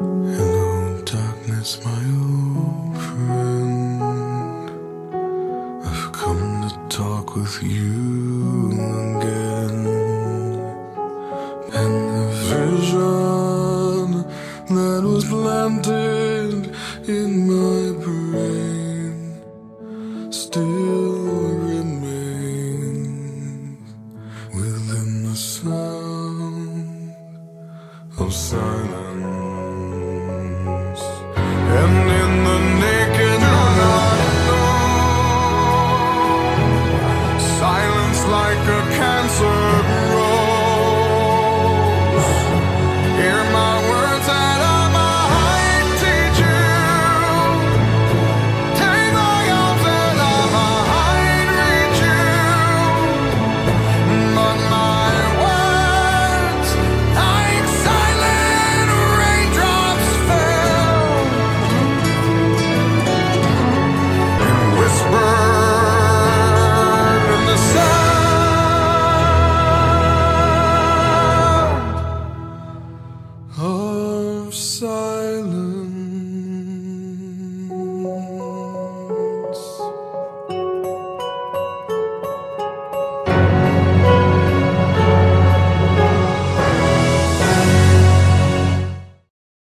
darkness my old friend. I've come to talk with you again. And the vision that was planted in my brain still remains within the sound of silence.